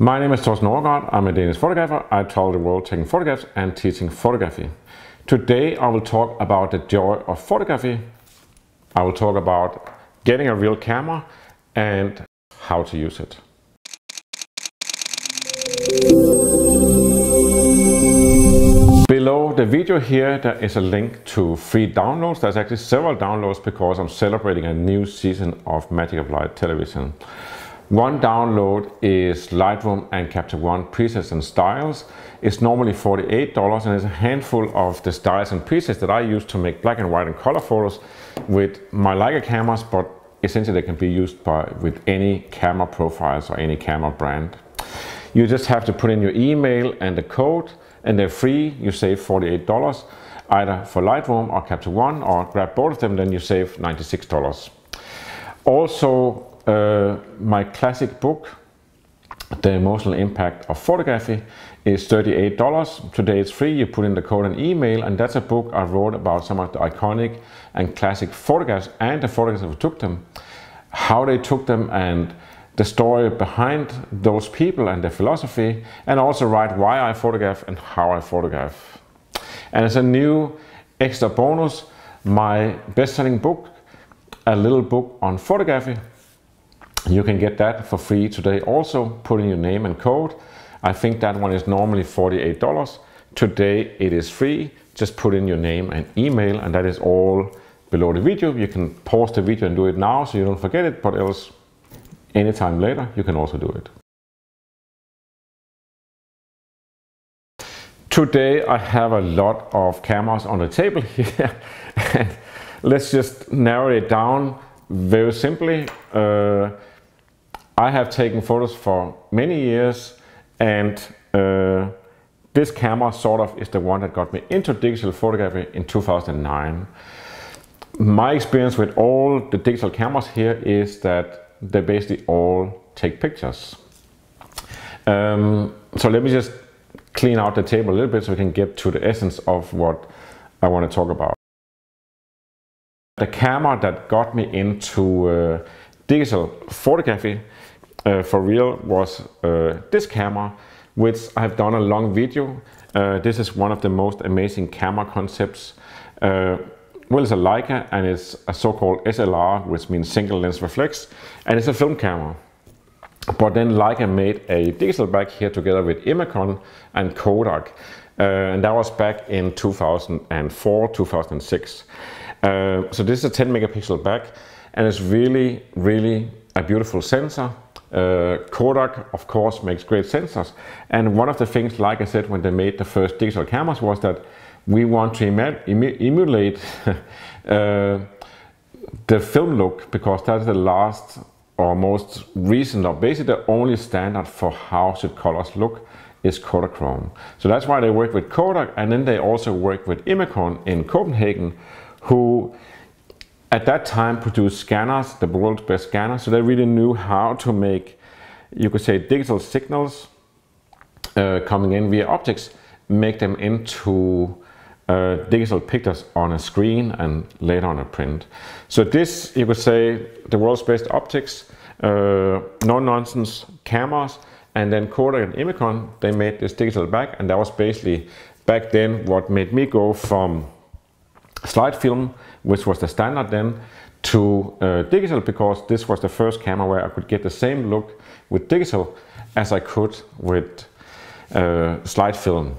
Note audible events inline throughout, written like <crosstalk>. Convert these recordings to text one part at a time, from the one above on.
My name is Thorsten Overgaard. I'm a Danish photographer. I travel the world taking photographs and teaching photography. Today I will talk about the joy of photography. I will talk about getting a real camera and how to use it. Below the video here there is a link to free downloads. There's actually several downloads because I'm celebrating a new season of Magic of Light television. One download is Lightroom and Capture One presets and styles. It's normally $48 and it's a handful of the styles and presets that I use to make black and white and color photos with my Leica cameras, but essentially they can be used by, with any camera profiles or any camera brand. You just have to put in your email and the code and they're free. You save $48 either for Lightroom or Capture One or grab both of them, then you save $96. Also, uh, my classic book, The Emotional Impact of Photography, is $38. Today it's free. You put in the code and email, and that's a book I wrote about some of the iconic and classic photographs and the photographs who took them, how they took them, and the story behind those people and their philosophy, and also write why I photograph and how I photograph. And as a new extra bonus, my best-selling book, a little book on photography, you can get that for free today also, put in your name and code. I think that one is normally $48. Today it is free. Just put in your name and email and that is all below the video. You can pause the video and do it now so you don't forget it, but else anytime later you can also do it. Today I have a lot of cameras on the table <laughs> here. And let's just narrow it down very simply. Uh, I have taken photos for many years and uh, this camera sort of is the one that got me into digital photography in 2009. My experience with all the digital cameras here is that they basically all take pictures. Um, so let me just clean out the table a little bit so we can get to the essence of what I want to talk about. The camera that got me into uh, digital photography uh, for real was uh, this camera, which I've done a long video. Uh, this is one of the most amazing camera concepts. Uh, well, it's a Leica and it's a so-called SLR, which means single lens reflex, and it's a film camera. But then Leica made a digital back here together with Imacon and Kodak. Uh, and that was back in 2004, 2006. Uh, so this is a 10 megapixel back and it's really, really a beautiful sensor. Uh, Kodak, of course, makes great sensors. And one of the things, like I said, when they made the first digital cameras was that we want to emulate <laughs> uh, the film look because that's the last or most recent or basically the only standard for how should colors look is Kodachrome. So that's why they work with Kodak and then they also work with Imacon in Copenhagen who at that time produced scanners, the world's best scanners, so they really knew how to make, you could say, digital signals uh, coming in via optics, make them into uh, digital pictures on a screen and later on a print. So this, you could say, the world's best optics, uh, no-nonsense cameras, and then Kodak and Imacon, they made this digital back, and that was basically back then what made me go from slide film which was the standard then, to uh, digital because this was the first camera where I could get the same look with digital as I could with uh, slide film.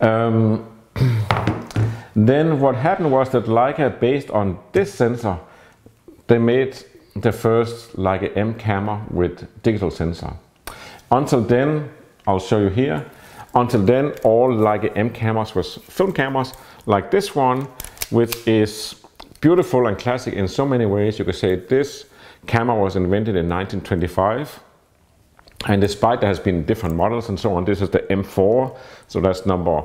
Um, <clears throat> then what happened was that Leica, based on this sensor, they made the first Leica M camera with digital sensor. Until then, I'll show you here, until then all Leica M cameras was film cameras like this one which is beautiful and classic in so many ways. You could say this camera was invented in 1925. And despite there has been different models and so on, this is the M4. So that's number,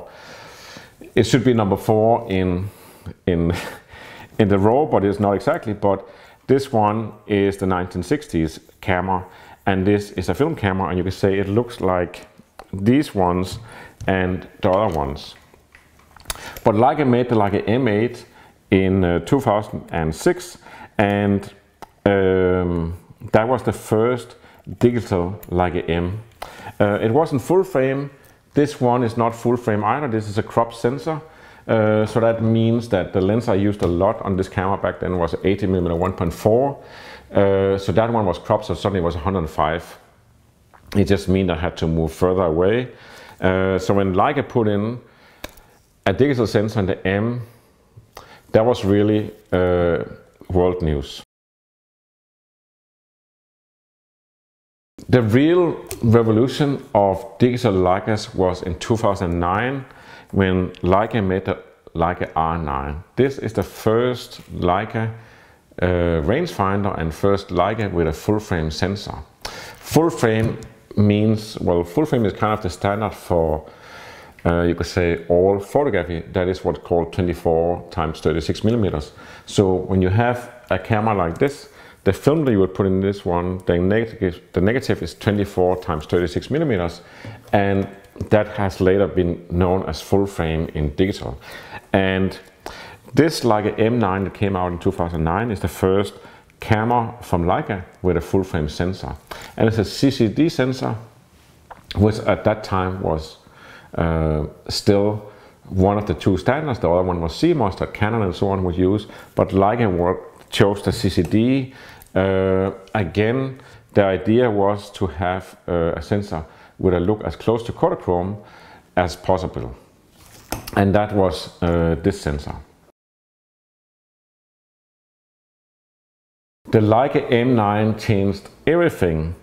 it should be number four in, in, <laughs> in the row, but it's not exactly. But this one is the 1960s camera. And this is a film camera. And you can say it looks like these ones and the other ones. But Leica made the Leica M8 in uh, 2006 and um, that was the first digital Leica M. Uh, it wasn't full frame. This one is not full frame either. This is a crop sensor. Uh, so that means that the lens I used a lot on this camera back then was 80mm 1.4. Uh, so that one was cropped, so suddenly it was 105. It just means I had to move further away. Uh, so when Leica put in a digital sensor on the M, that was really uh, world news. The real revolution of digital Leicas was in 2009 when Leica made the Leica R9. This is the first Leica uh, rangefinder and first Leica with a full frame sensor. Full frame means, well, full frame is kind of the standard for, uh, you could say, all photography. That is what's called 24 times 36 millimeters. So when you have a camera like this, the film that you would put in this one, the negative, the negative is 24 times 36 millimeters, and that has later been known as full frame in digital. And this Leica M9 that came out in 2009 is the first camera from Leica with a full frame sensor. And it's a CCD sensor, which at that time was uh, still one of the two standards. The other one was CMOS that Canon and so on would use, but Leica chose the CCD uh, again, the idea was to have uh, a sensor with a look as close to Kodachrome as possible. And that was uh, this sensor. The Leica M9 changed everything.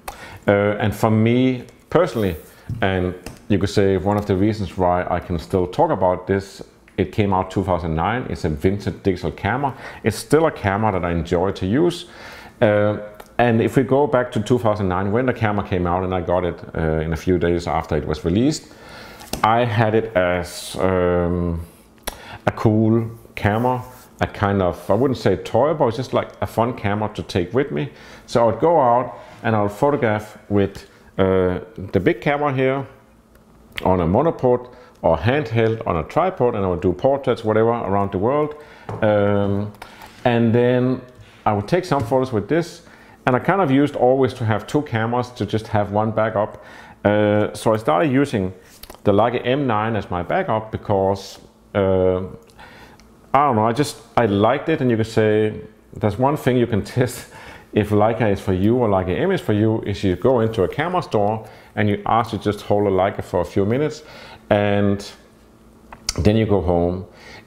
Uh, and for me personally, and you could say one of the reasons why I can still talk about this, it came out 2009, it's a vintage digital camera. It's still a camera that I enjoy to use. Uh, and if we go back to 2009, when the camera came out and I got it uh, in a few days after it was released, I had it as um, a cool camera, a kind of, I wouldn't say toy, but it's just like a fun camera to take with me. So I would go out and I would photograph with uh, the big camera here on a monopod or handheld on a tripod and I would do portraits, whatever, around the world. Um, and then I would take some photos with this and I kind of used always to have two cameras to just have one backup. Uh, so I started using the Leica M9 as my backup because uh, I don't know, I just, I liked it and you could say, there's one thing you can <laughs> test if Leica is for you or Leica M is for you is you go into a camera store and you ask to just hold a Leica for a few minutes and then you go home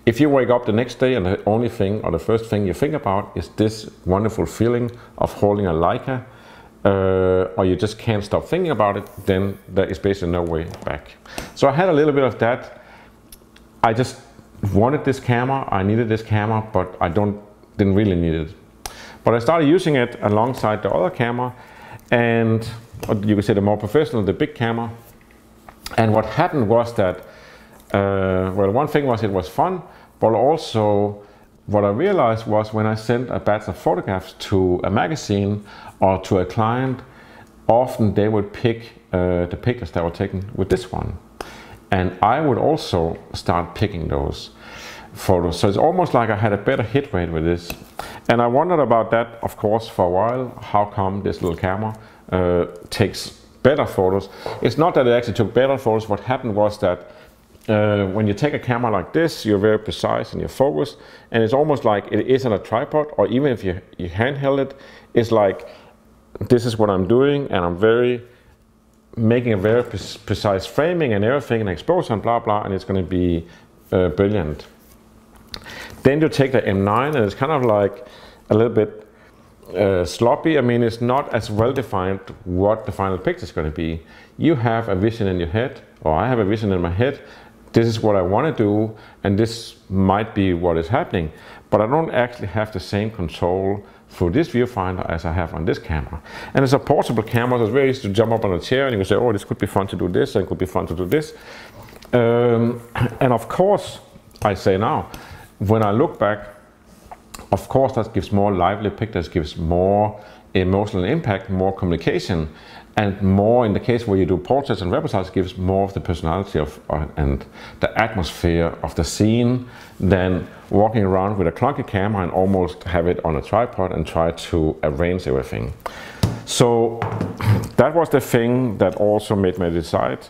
if you wake up the next day and the only thing or the first thing you think about is this wonderful feeling of holding a Leica, uh, or you just can't stop thinking about it, then there is basically no way back. So I had a little bit of that. I just wanted this camera, I needed this camera, but I don't didn't really need it. But I started using it alongside the other camera, and you could say the more professional, the big camera. And what happened was that, uh, well, one thing was it was fun, but also, what I realized was when I sent a batch of photographs to a magazine or to a client, often they would pick uh, the pictures that were taken with this one. And I would also start picking those photos. So it's almost like I had a better hit rate with this. And I wondered about that, of course, for a while. How come this little camera uh, takes better photos? It's not that it actually took better photos. What happened was that uh, when you take a camera like this, you're very precise in your focus, and it's almost like it is on a tripod, or even if you, you handheld it, it's like this is what I'm doing, and I'm very making a very pre precise framing and everything, and exposure and blah blah, and it's going to be uh, brilliant. Then you take the M9, and it's kind of like a little bit uh, sloppy. I mean, it's not as well defined what the final picture is going to be. You have a vision in your head, or I have a vision in my head, this is what I want to do and this might be what is happening but I don't actually have the same control for this viewfinder as I have on this camera. And it's a portable camera, so it's very easy to jump up on a chair and you can say, oh, this could be fun to do this and it could be fun to do this. Um, <coughs> and of course, I say now, when I look back, of course that gives more lively pictures, gives more emotional impact, more communication and more in the case where you do portraits and reportages gives more of the personality of uh, and the atmosphere of the scene than walking around with a clunky camera and almost have it on a tripod and try to arrange everything. So <clears throat> that was the thing that also made me decide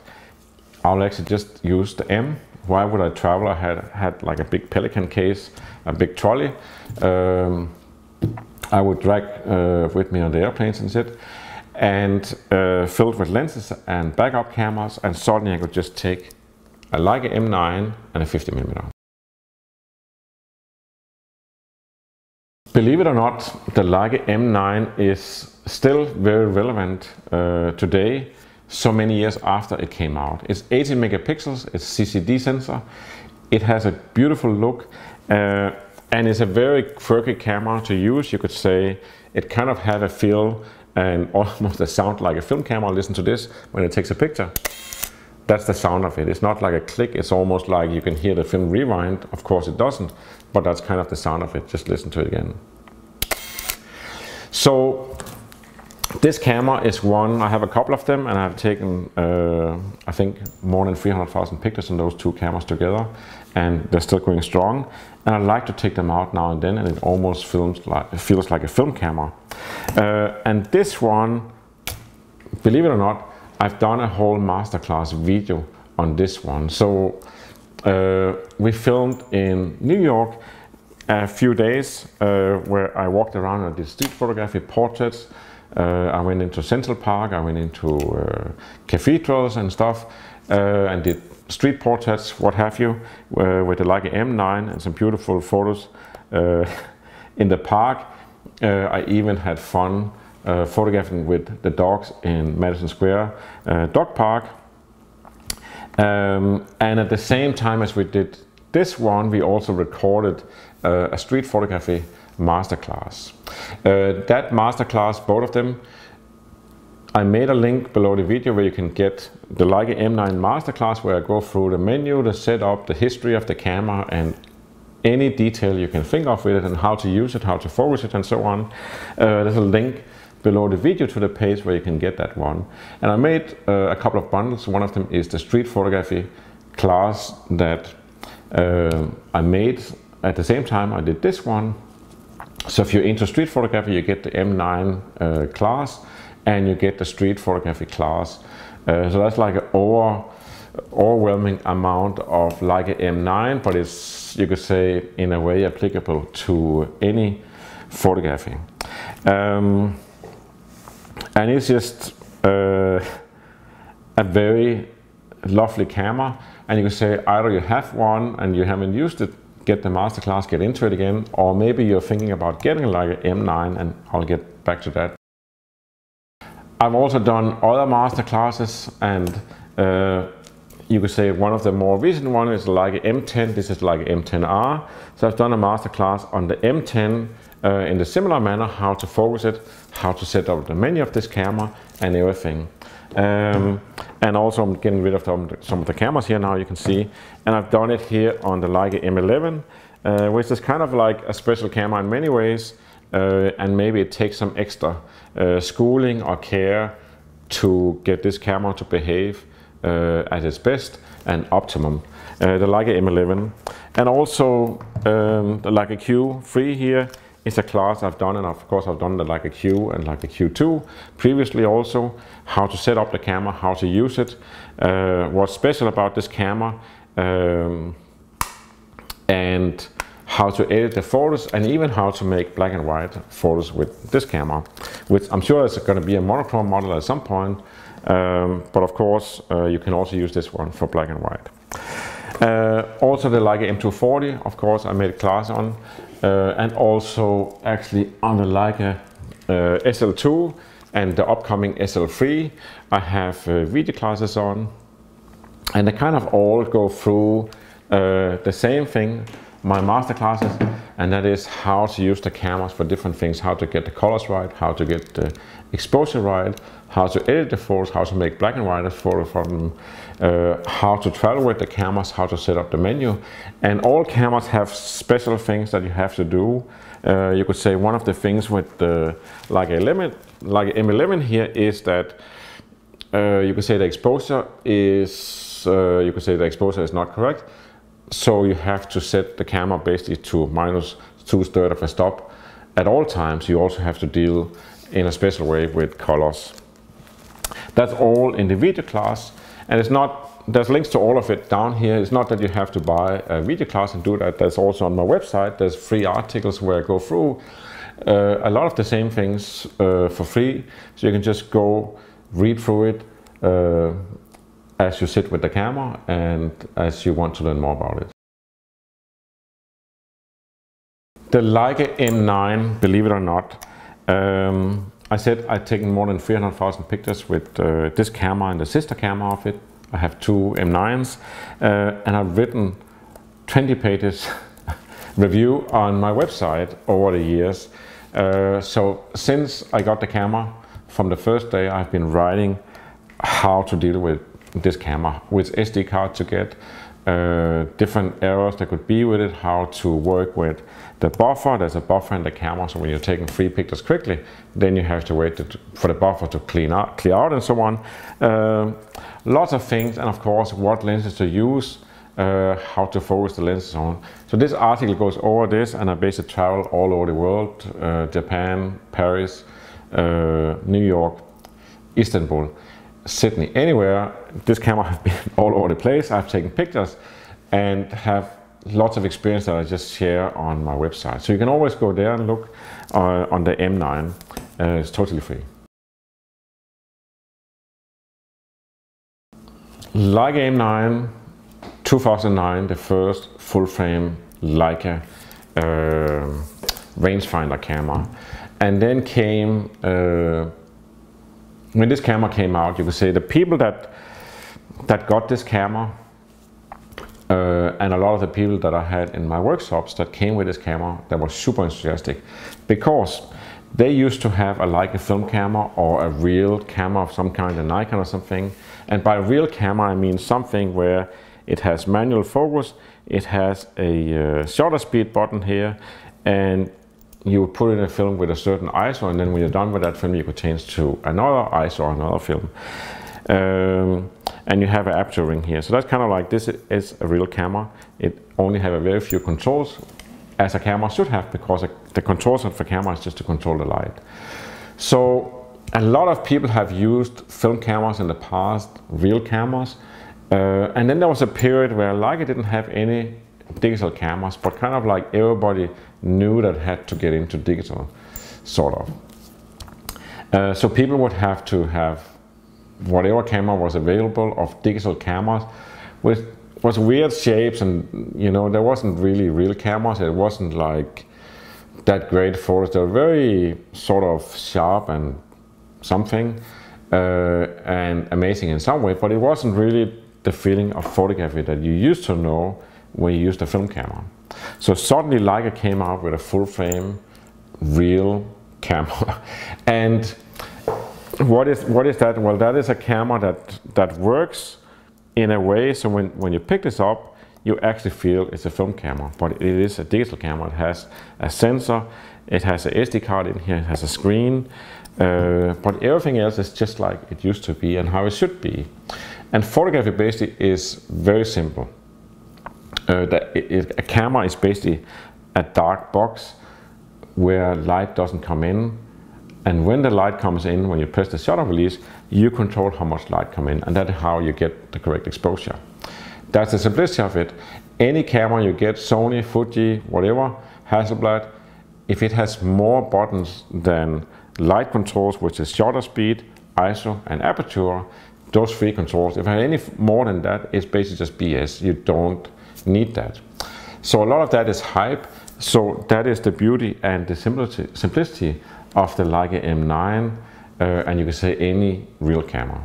I'll actually just use the M. Why would I travel? I had had like a big Pelican case, a big trolley. Um, I would drag uh, with me on the airplanes and sit, and uh, filled with lenses and backup cameras, and suddenly I could just take a Leica M9 and a 50 millimeter. Believe it or not, the Leica M9 is still very relevant uh, today, so many years after it came out. It's 80 megapixels, it's CCD sensor, it has a beautiful look, uh, and it's a very quirky camera to use. You could say it kind of had a feel and <laughs> almost a sound like a film camera. Listen to this when it takes a picture. That's the sound of it. It's not like a click, it's almost like you can hear the film rewind. Of course it doesn't, but that's kind of the sound of it. Just listen to it again. So this camera is one, I have a couple of them and I've taken, uh, I think, more than 300,000 pictures on those two cameras together and they're still going strong. And I like to take them out now and then and it almost films like, feels like a film camera. Uh, and this one, believe it or not, I've done a whole masterclass video on this one. So uh, we filmed in New York a few days uh, where I walked around and did street photography, portraits. Uh, I went into Central Park, I went into uh, cathedrals and stuff, uh, and did street portraits, what have you, uh, with the Leica M9 and some beautiful photos uh, <laughs> in the park. I even had fun photographing with the dogs in Madison Square Dog Park. Um, and at the same time as we did this one, we also recorded uh, a street photography masterclass. Uh, that masterclass, both of them, I made a link below the video where you can get the Leica M9 masterclass where I go through the menu, the setup, the history of the camera and any detail you can think of with it and how to use it, how to focus it and so on. Uh, there's a link below the video to the page where you can get that one. And I made uh, a couple of bundles. One of them is the street photography class that uh, I made at the same time I did this one. So if you're into street photography, you get the M9 uh, class and you get the street photography class. Uh, so that's like an over, overwhelming amount of like an M9, but it's, you could say, in a way applicable to any photography. Um, and it's just uh, a very lovely camera. And you can say either you have one and you haven't used it get the masterclass, get into it again, or maybe you're thinking about getting like an M9 and I'll get back to that. I've also done other masterclasses and uh, you could say one of the more recent one is Leica M10, this is Leica M10R. So I've done a masterclass on the M10 uh, in the similar manner, how to focus it, how to set up the menu of this camera and everything. Um, and also I'm getting rid of some of the cameras here now you can see. And I've done it here on the Leica M11, uh, which is kind of like a special camera in many ways. Uh, and maybe it takes some extra uh, schooling or care to get this camera to behave uh, at its best and optimum. Uh, the Leica M11. And also um, the Leica Q3 here is a class I've done, and of course I've done the Leica Q and Leica Q2 previously also, how to set up the camera, how to use it, uh, what's special about this camera, um, and how to edit the photos, and even how to make black and white photos with this camera, which I'm sure is going to be a monochrome model at some point, um, but of course uh, you can also use this one for black and white. Uh, also the Leica M240, of course, I made a class on, and also actually on the Leica uh, SL2 and the upcoming SL3, I have uh, video classes on, and they kind of all go through uh, the same thing, my master classes, and that is how to use the cameras for different things, how to get the colors right, how to get the exposure right, how to edit the photos, how to make black and white photos from uh, how to travel with the cameras, how to set up the menu. And all cameras have special things that you have to do. Uh, you could say one of the things with the like element, Leica M11 here is that uh, you could say the exposure is, uh, you could say the exposure is not correct. So you have to set the camera basically to minus two thirds of a stop at all times. You also have to deal in a special way with colors. That's all in the video class. And it's not, there's links to all of it down here. It's not that you have to buy a video class and do that. That's also on my website. There's free articles where I go through uh, a lot of the same things uh, for free. So you can just go read through it uh, as you sit with the camera and as you want to learn more about it. The Leica M9, believe it or not, um, I said I'd taken more than 300,000 pictures with uh, this camera and the sister camera of it. I have two M9s uh, and I've written 20 pages <laughs> review on my website over the years. Uh, so since I got the camera, from the first day I've been writing how to deal with this camera, which SD card to get, uh, different errors that could be with it, how to work with the buffer. There's a buffer in the camera, so when you're taking three pictures quickly, then you have to wait to, for the buffer to clean out, clear out and so on. Uh, lots of things, and of course, what lenses to use, uh, how to focus the lenses on. So this article goes over this, and I basically travel all over the world, uh, Japan, Paris, uh, New York, Istanbul. Sydney, anywhere. This camera <laughs> has been all over the place. I've taken pictures and have lots of experience that I just share on my website. So you can always go there and look uh, on the M9. Uh, it's totally free. Leica M9 2009, the first full frame Leica uh, rangefinder camera. And then came uh, when this camera came out, you could say the people that that got this camera uh, and a lot of the people that I had in my workshops that came with this camera that were super enthusiastic because they used to have a like a film camera or a real camera of some kind, a Nikon or something. And by real camera, I mean something where it has manual focus, it has a uh, shutter speed button here, and you would put in a film with a certain ISO and then when you're done with that film you could change to another ISO or another film. Um, and you have an aperture ring here. So that's kind of like this is a real camera. It only have a very few controls as a camera should have because the controls of the camera is just to control the light. So a lot of people have used film cameras in the past, real cameras, uh, and then there was a period where Leica didn't have any digital cameras, but kind of like everybody knew that had to get into digital, sort of. Uh, so people would have to have whatever camera was available of digital cameras with was weird shapes and you know there wasn't really real cameras it wasn't like that great photos they were very sort of sharp and something uh, and amazing in some way but it wasn't really the feeling of photography that you used to know when you used a film camera. So suddenly Leica came out with a full frame, real camera. <laughs> and what is, what is that? Well, that is a camera that, that works in a way so when, when you pick this up, you actually feel it's a film camera, but it is a digital camera. It has a sensor, it has a SD card in here, it has a screen, uh, but everything else is just like it used to be and how it should be. And photography basically is very simple uh, that it, a camera is basically a dark box where light doesn't come in and when the light comes in when you press the shutter release you control how much light come in and that's how you get the correct exposure that's the simplicity of it any camera you get Sony Fuji whatever Hasselblad if it has more buttons than light controls which is shutter speed ISO and aperture those three controls if I have any more than that it's basically just BS you don't need that. So a lot of that is hype. So that is the beauty and the simplicity, simplicity of the Leica M9 uh, and you can say any real camera.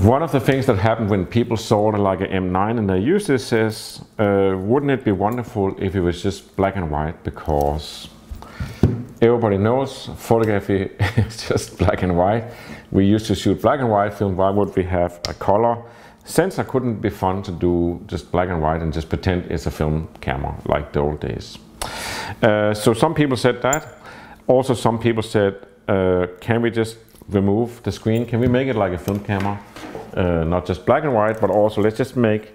One of the things that happened when people saw the Leica M9 and they used this is, uh, wouldn't it be wonderful if it was just black and white because everybody knows photography <laughs> is just black and white. We used to shoot black and white film, why would we have a color? Sensor couldn't be fun to do just black and white and just pretend it's a film camera like the old days. Uh, so some people said that. Also some people said, uh, can we just remove the screen? Can we make it like a film camera? Uh, not just black and white, but also let's just make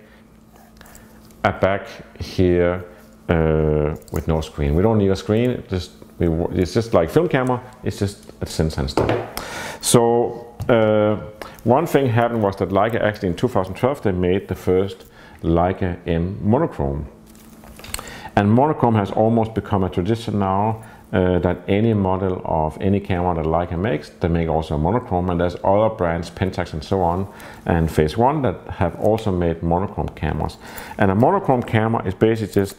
a back here uh, with no screen. We don't need a screen, it just, we, it's just like film camera, it's just a sensor instead. So uh, one thing happened was that Leica actually in 2012 they made the first Leica M monochrome. And monochrome has almost become a tradition now uh, that any model of any camera that Leica makes, they make also monochrome and there's other brands, Pentax and so on, and Phase 1 that have also made monochrome cameras. And a monochrome camera is basically just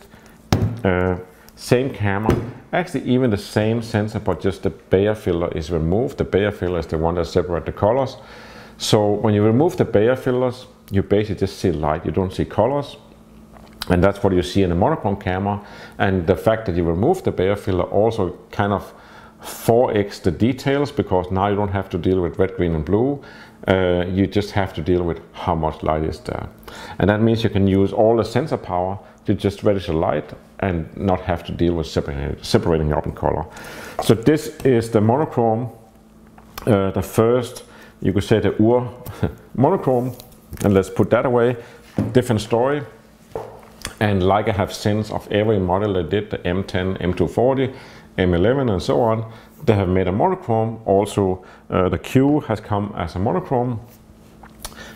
uh, same camera, actually even the same sensor, but just the Bayer filter is removed. The Bayer filter is the one that separates the colors. So when you remove the Bayer filters, you basically just see light, you don't see colors. And that's what you see in a monochrome camera. And the fact that you remove the Bayer filter also kind of 4x the details because now you don't have to deal with red, green and blue. Uh, you just have to deal with how much light is there. And that means you can use all the sensor power to just register light and not have to deal with separating, up in color. So this is the monochrome, uh, the first, you could say the UR <laughs> monochrome. And let's put that away. Different story. And like I have since of every model they did, the M10, M240, M11 and so on, they have made a monochrome. Also uh, the Q has come as a monochrome,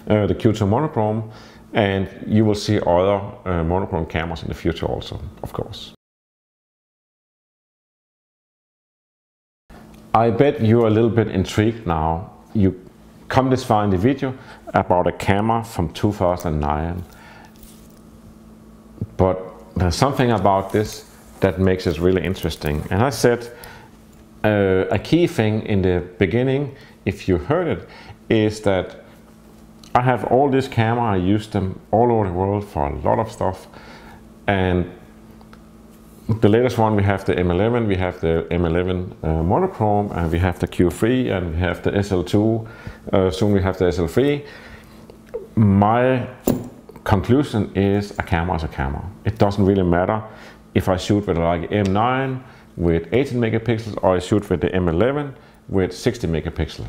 uh, the Q2 monochrome, and you will see other uh, monochrome cameras in the future also, of course. I bet you're a little bit intrigued now. You come this far in the video about a camera from 2009 but there's something about this that makes it really interesting. And I said uh, a key thing in the beginning, if you heard it, is that I have all this camera, I use them all over the world for a lot of stuff. And the latest one, we have the M11, we have the M11 uh, monochrome, and we have the Q3, and we have the SL2, uh, soon we have the SL3. My conclusion is a camera is a camera. It doesn't really matter if I shoot with Leica M9 with 18 megapixels or I shoot with the M11 with 60 megapixels.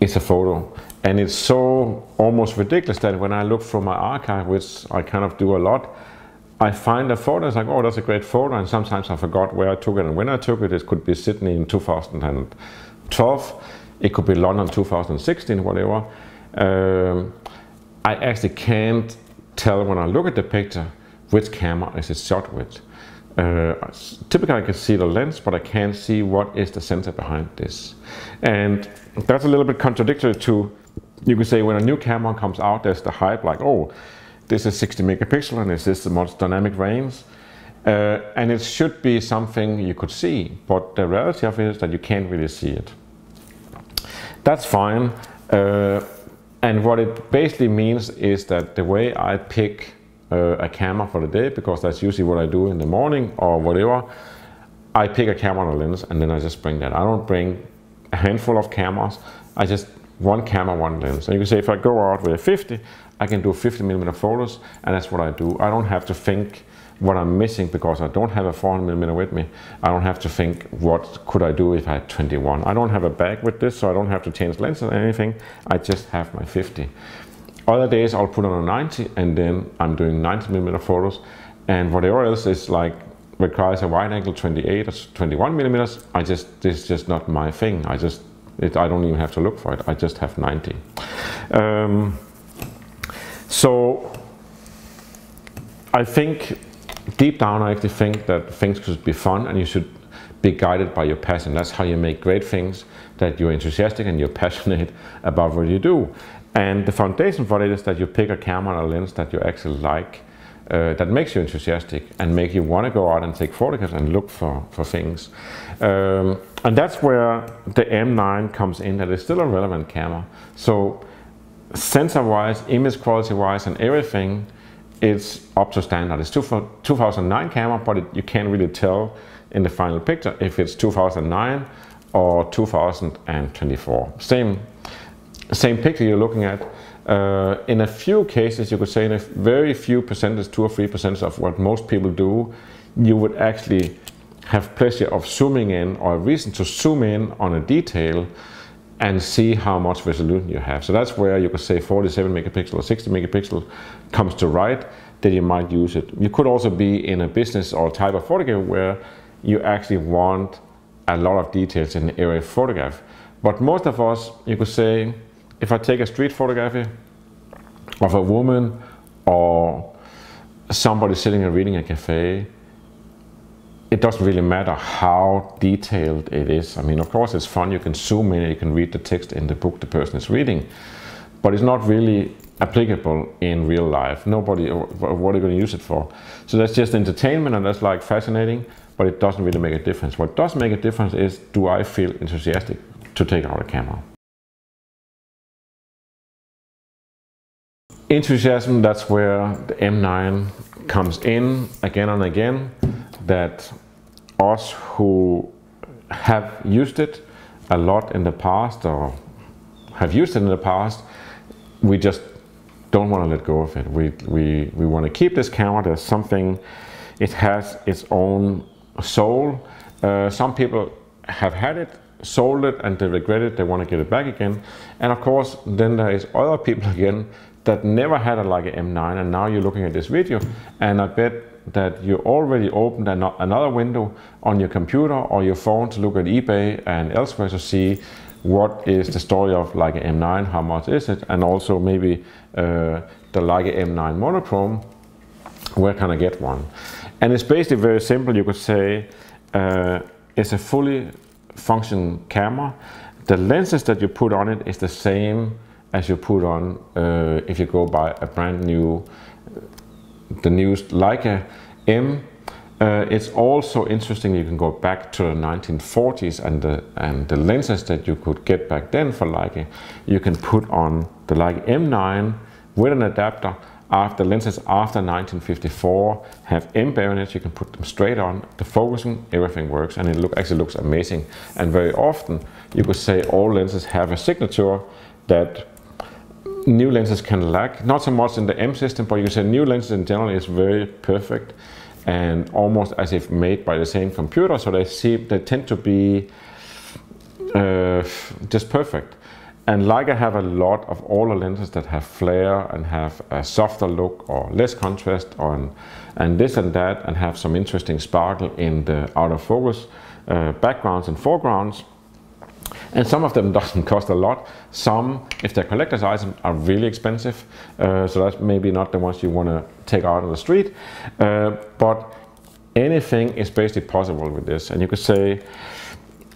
It's a photo. And it's so almost ridiculous that when I look through my archive, which I kind of do a lot, I find a photo, it's like, oh, that's a great photo, and sometimes I forgot where I took it and when I took it. It could be Sydney in 2012, it could be London 2016, whatever. Um, I actually can't tell when I look at the picture which camera is it shot with. Uh, typically I can see the lens, but I can't see what is the sensor behind this. And that's a little bit contradictory to, you can say when a new camera comes out, there's the hype like, oh, this is 60 megapixel and this is this the most dynamic range? Uh, and it should be something you could see, but the reality of it is that you can't really see it. That's fine. Uh, and what it basically means is that the way I pick uh, a camera for the day, because that's usually what I do in the morning or whatever, I pick a camera and a lens and then I just bring that. I don't bring a handful of cameras. I just one camera, one lens. And you can say if I go out with a 50, I can do 50 millimeter photos and that's what I do. I don't have to think what I'm missing because I don't have a 400mm with me. I don't have to think what could I do if I had 21. I don't have a bag with this so I don't have to change lenses or anything. I just have my 50. Other days I'll put on a 90 and then I'm doing 90mm photos and whatever else is like requires a wide angle 28 or 21 millimeters, I just, this is just not my thing. I just, it, I don't even have to look for it. I just have 90. Um, so I think deep down, I actually think that things should be fun and you should be guided by your passion. That's how you make great things, that you're enthusiastic and you're <laughs> passionate about what you do. And the foundation for it is that you pick a camera and a lens that you actually like, uh, that makes you enthusiastic and make you want to go out and take photographs and look for, for things. Um, and that's where the M9 comes in, that is still a relevant camera. So sensor-wise, image quality-wise and everything, it's up to standard. It's 2009 camera, but it, you can't really tell in the final picture if it's 2009 or 2024. Same, same picture you're looking at. Uh, in a few cases, you could say in a very few percentage, two or three percent of what most people do, you would actually have pleasure of zooming in or a reason to zoom in on a detail and see how much resolution you have. So that's where you could say 47 megapixel or 60 megapixel comes to right. that you might use it. You could also be in a business or type of photography where you actually want a lot of details in the area of photograph. But most of us, you could say, if I take a street photography of a woman or somebody sitting and reading a cafe, it doesn't really matter how detailed it is. I mean, of course, it's fun. You can zoom in, you can read the text in the book the person is reading, but it's not really applicable in real life. Nobody, what are you going to use it for? So that's just entertainment and that's like fascinating, but it doesn't really make a difference. What does make a difference is do I feel enthusiastic to take out a camera? Enthusiasm, that's where the M9 comes in again and again, that us who have used it a lot in the past or have used it in the past, we just don't want to let go of it. We, we, we want to keep this camera. There's something, it has its own soul. Uh, some people have had it, sold it, and they regret it. They want to get it back again. And of course, then there is other people <laughs> again that never had a Leica M9, and now you're looking at this video, and I bet that you already opened an another window on your computer or your phone to look at eBay and elsewhere to see what is the story of Leica M9, how much is it, and also maybe uh, the Leica M9 monochrome, where can I get one? And it's basically very simple, you could say uh, it's a fully function camera. The lenses that you put on it is the same as you put on uh, if you go buy a brand new, the newest Leica M uh, it's also interesting you can go back to the 1940s and the, and the lenses that you could get back then for Leica, you can put on the Leica M9 with an adapter. After lenses after 1954 have M bayonets, you can put them straight on. The focusing, everything works, and it look, actually looks amazing. And very often, you could say all lenses have a signature that new lenses can lack. Not so much in the M system, but you can say new lenses in general is very perfect and almost as if made by the same computer. So they seem they tend to be uh, just perfect. And Leica have a lot of older lenses that have flare and have a softer look or less contrast on and this and that and have some interesting sparkle in the out of focus uh, backgrounds and foregrounds. And some of them doesn't cost a lot. Some, if they're collector's items, are really expensive. Uh, so that's maybe not the ones you want to take out on the street. Uh, but anything is basically possible with this. And you could say,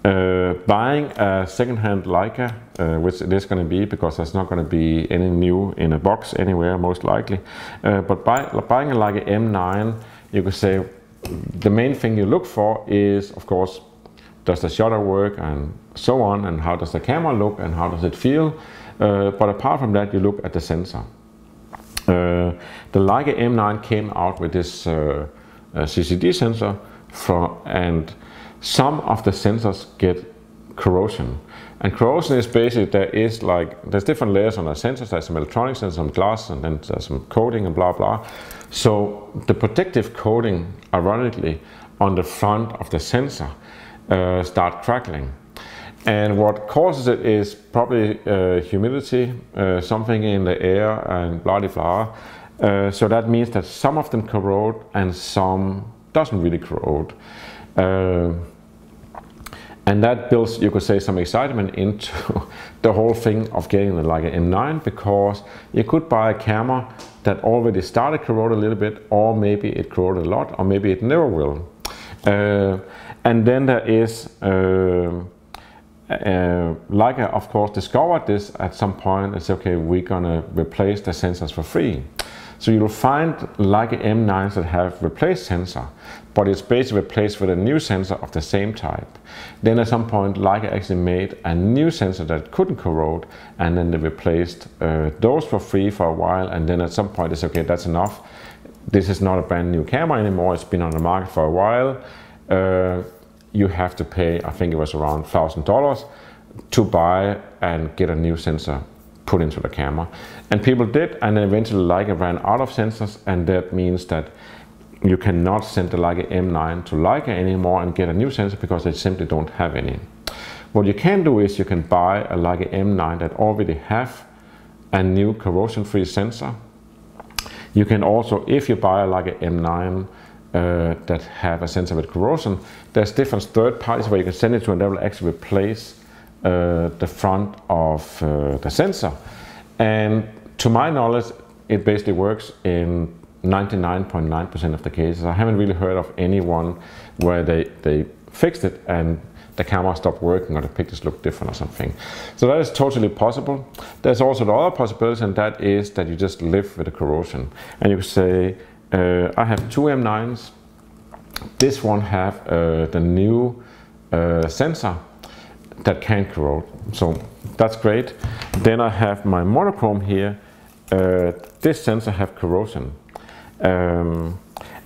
uh, buying a second-hand Leica, uh, which it is going to be because there's not going to be any new in a box anywhere, most likely. Uh, but buy, buying a Leica M9, you could say the main thing you look for is, of course, does the shutter work and so on, and how does the camera look and how does it feel. Uh, but apart from that, you look at the sensor. Uh, the Leica M9 came out with this uh, uh CCD sensor, from, and some of the sensors get corrosion. And corrosion is basically there is like there's different layers on the sensors. There's some electronics and some glass, and then there's some coating and blah blah. So the protective coating, ironically, on the front of the sensor uh, start crackling. And what causes it is probably uh, humidity, uh, something in the air and blah blah. Uh, so that means that some of them corrode and some doesn't really corrode. Uh, and that builds, you could say, some excitement into <laughs> the whole thing of getting the Leica M9 because you could buy a camera that already started corrode a little bit or maybe it corroded a lot or maybe it never will. Uh, and then there is, uh, uh, Leica of course discovered this at some point and said, okay, we're gonna replace the sensors for free. So you'll find Leica M9s that have replaced sensor, but it's basically replaced with a new sensor of the same type. Then at some point Leica actually made a new sensor that couldn't corrode and then they replaced uh, those for free for a while and then at some point they said, okay, that's enough. This is not a brand new camera anymore, it's been on the market for a while uh, you have to pay, I think it was around $1,000 to buy and get a new sensor put into the camera. And people did, and eventually Leica ran out of sensors, and that means that you cannot send the Leica M9 to Leica anymore and get a new sensor because they simply don't have any. What you can do is you can buy a Leica M9 that already have a new corrosion-free sensor You can also, if you buy like an M9 uh, that have a sensor with corrosion, there's different third parties where you can send it to and they will actually replace uh, the front of uh, the sensor. And to my knowledge, it basically works in 99.9% of the cases. I haven't really heard of anyone where they, they fixed it and the camera stopped working or the pictures look different or something. So that is totally possible. There's also the other possibility and that is that you just live with the corrosion. And you say, uh, I have two M9s. This one have uh, the new uh, sensor that can corrode. So that's great. Then I have my Monochrom here. Uh, this sensor have corrosion. Um,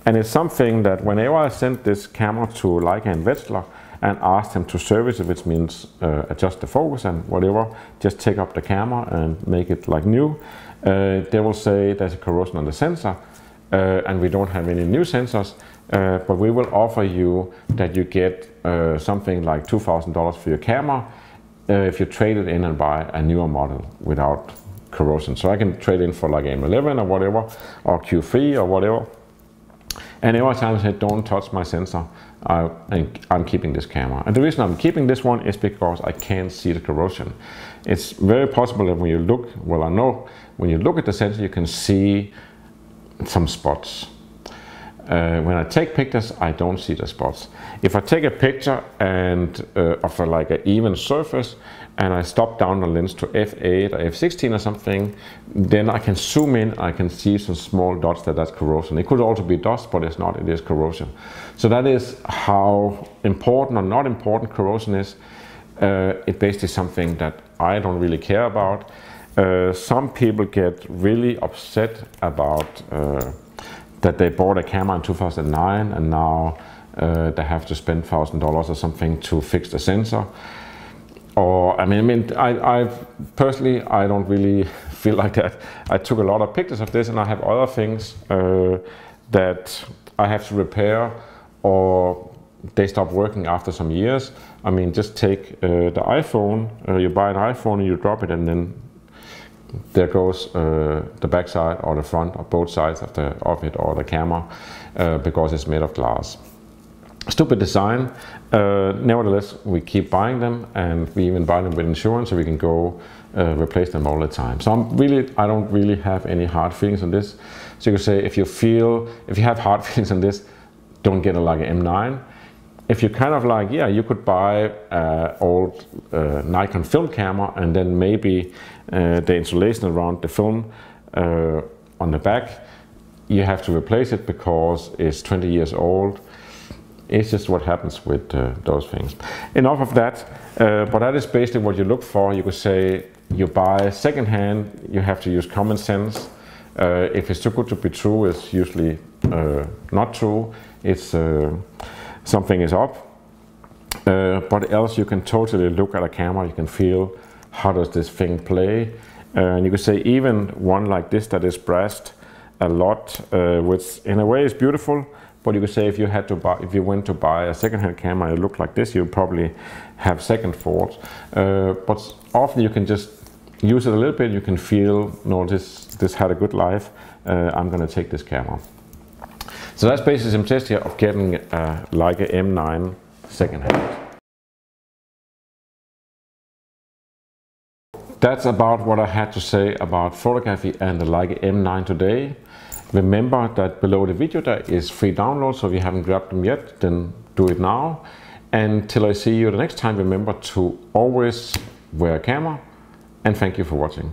and it's something that whenever I send this camera to Leica and Wetzlar and ask them to service it, which means uh, adjust the focus and whatever, just take up the camera and make it like new, uh, they will say there's a corrosion on the sensor uh, and we don't have any new sensors, uh, but we will offer you that you get uh, something like $2,000 for your camera uh, if you trade it in and buy a newer model without corrosion. So I can trade in for like M11 or whatever, or Q3 or whatever. And every time I say, don't touch my sensor, I, am keeping this camera. And the reason I'm keeping this one is because I can't see the corrosion. It's very possible that when you look, well I know, when you look at the sensor you can see some spots. Uh, when I take pictures, I don't see the spots. If I take a picture and uh, of a, like an even surface and I stop down the lens to f8 or f16 or something, then I can zoom in, I can see some small dots that that's corrosion. It could also be dust, but it's not, it is corrosion. So that is how important or not important corrosion is. Uh, it basically something that I don't really care about. Uh, some people get really upset about uh, that they bought a camera in 2009 and now uh, they have to spend thousand dollars or something to fix the sensor. Or I mean, I mean, I, I personally I don't really <laughs> feel like that. I took a lot of pictures of this, and I have other things uh, that I have to repair, or they stop working after some years. I mean, just take uh, the iPhone. You buy an iPhone and you drop it, and then there goes uh, the back side or the front or both sides of, the, of it or the camera uh, because it's made of glass. Stupid design, uh, nevertheless we keep buying them and we even buy them with insurance so we can go uh, replace them all the time. So I'm really, I don't really have any hard feelings on this. So you could say if you feel, if you have hard <laughs> feelings on this, don't get a like an M9 if you kind of like, yeah, you could buy an old uh, Nikon film camera and then maybe uh, the insulation around the film uh, on the back, you have to replace it because it's 20 years old. It's just what happens with uh, those things. Enough of that, uh, but that is basically what you look for. You could say you buy secondhand, you have to use common sense. Uh, if it's too good to be true, it's usually not true. It's something is up. Uh, but else you can totally look at a camera, you can feel how does this thing play. Uh, and you could say even one like this that is brassed a lot, uh, which in a way is beautiful, but you could say if you had to buy, if you went to buy a second-hand camera and it looked like this, you'd probably have second thoughts. Uh, but often you can just use it a little bit, you can feel, no, this, this had a good life, uh, I'm gonna take this camera. So that's basically some test here of getting uh, Leica M9 second hand. That's about what I had to say about photography and the Leica M9 today. Remember that below the video there is free download, so if you haven't grabbed them yet, then do it now. And till I see you the next time, remember to always wear a camera and thank you for watching.